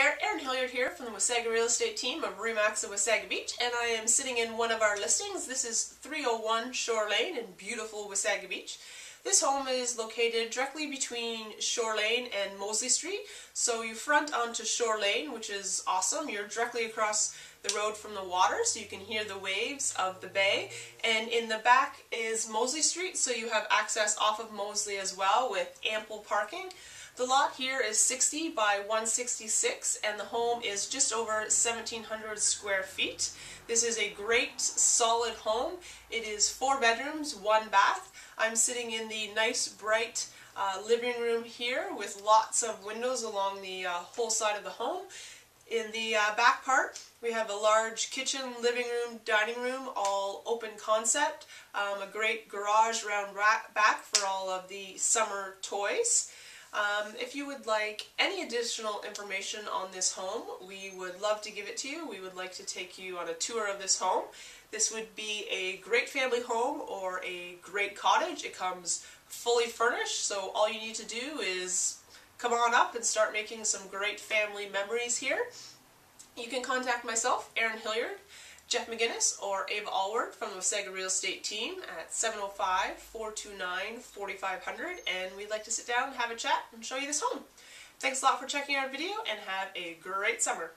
there, Erin Hilliard here from the Wasaga Real Estate team of Remax of Wasaga Beach, and I am sitting in one of our listings. This is 301 Shore Lane in beautiful Wasaga Beach. This home is located directly between Shore Lane and Mosley Street, so you front onto Shore Lane, which is awesome. You're directly across the road from the water, so you can hear the waves of the bay, and in the back is Mosley Street, so you have access off of Mosley as well with ample parking. The lot here is 60 by 166 and the home is just over 1700 square feet. This is a great solid home. It is four bedrooms, one bath. I'm sitting in the nice bright uh, living room here with lots of windows along the uh, whole side of the home. In the uh, back part, we have a large kitchen, living room, dining room, all open concept. Um, a great garage round back for all of the summer toys. Um, if you would like any additional information on this home, we would love to give it to you. We would like to take you on a tour of this home. This would be a great family home or a great cottage. It comes fully furnished, so all you need to do is come on up and start making some great family memories here. You can contact myself, Erin Hilliard, Jeff McGinnis or Ava Allward from the Wasaga Real Estate team at 705-429-4500 and we'd like to sit down, have a chat, and show you this home. Thanks a lot for checking out our video and have a great summer.